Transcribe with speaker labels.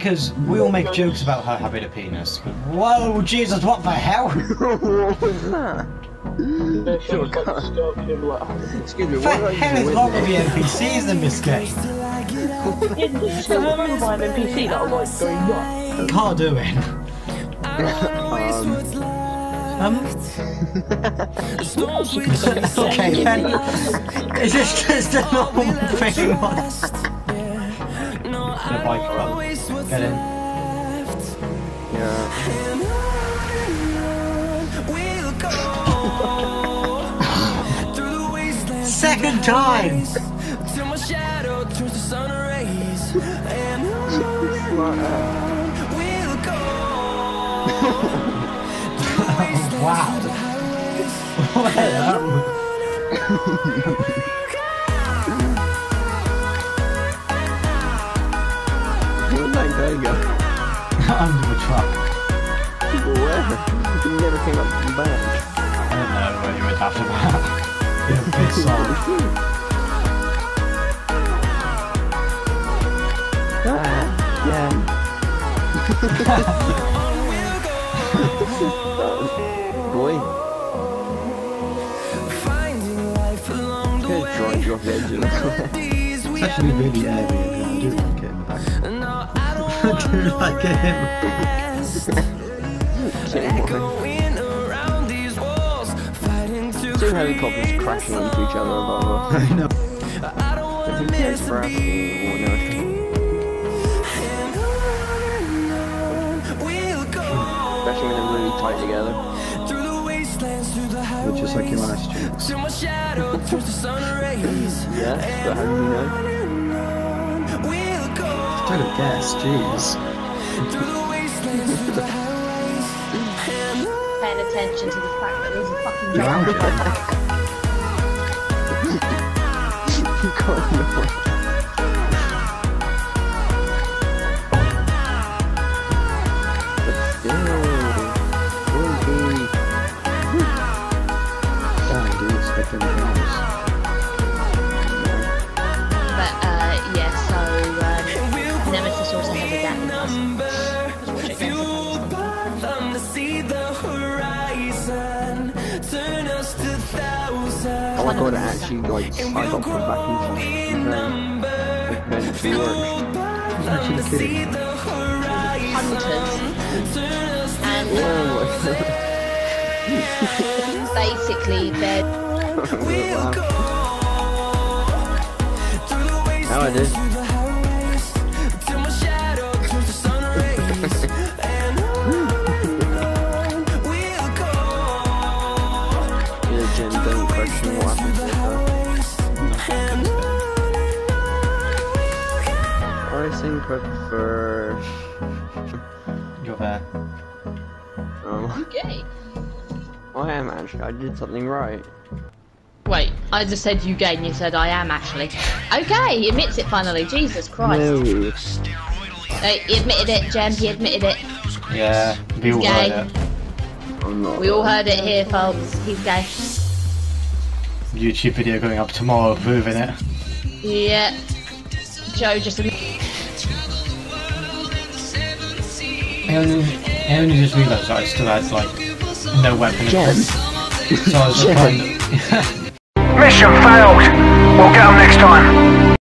Speaker 1: because we all make jokes about her having a penis. But whoa, Jesus, what the hell?
Speaker 2: what was that?
Speaker 3: Sure,
Speaker 2: Excuse me,
Speaker 1: What
Speaker 2: what
Speaker 1: the hell is
Speaker 2: you
Speaker 1: wrong with the NPCs in this game?
Speaker 3: It's the woman behind NPC that I was like going nuts.
Speaker 1: Can't do it.
Speaker 2: Um,
Speaker 1: Um. okay then. Is this just a normal thing? The bike club. Get in.
Speaker 2: yeah.
Speaker 1: Second time! wow. Well,
Speaker 2: Where did that guy go?
Speaker 1: under the truck.
Speaker 2: Where? He never came up back.
Speaker 1: I don't know where you would have to that. In a big song.
Speaker 2: Ah, yeah. Boy. Could drive you off the edge of the.
Speaker 4: It's actually really airy. I do like it in the back. I do like it.
Speaker 2: Two helicopters crashing into each other above us.
Speaker 4: I know.
Speaker 2: I think it's for Africa or no. Especially when they're really tight together.
Speaker 4: But just like your last year.
Speaker 2: Yeah, but how do you know?
Speaker 4: Try to guess, jeez.
Speaker 5: paying attention to the fact that there's a fucking
Speaker 4: You're
Speaker 5: drone.
Speaker 4: out here.
Speaker 2: You. Oh my god, it actually like I got put back into the train. It meant to work.
Speaker 4: You're actually kidding.
Speaker 5: Hunters. And
Speaker 2: Oh
Speaker 5: basically they're
Speaker 2: my god. Now prefer.
Speaker 1: You're there.
Speaker 2: Um,
Speaker 5: gay.
Speaker 2: I am actually. I did something right.
Speaker 5: Wait, I just said you gay and you said I am actually. Okay, he admits it finally. Jesus Christ.
Speaker 2: No.
Speaker 5: Uh, he admitted it, Jem, he admitted it.
Speaker 1: Yeah, we all
Speaker 5: Gay.
Speaker 1: heard it.
Speaker 2: I'm not.
Speaker 5: We all heard it here, folks. He's gay.
Speaker 1: YouTube video going up tomorrow proving it.
Speaker 5: Yeah. Joe just.
Speaker 1: I only, I only just realised that I still had like no weapon
Speaker 2: Jen.
Speaker 1: So I was just
Speaker 2: Jen.
Speaker 6: Mission failed. We'll get them next time.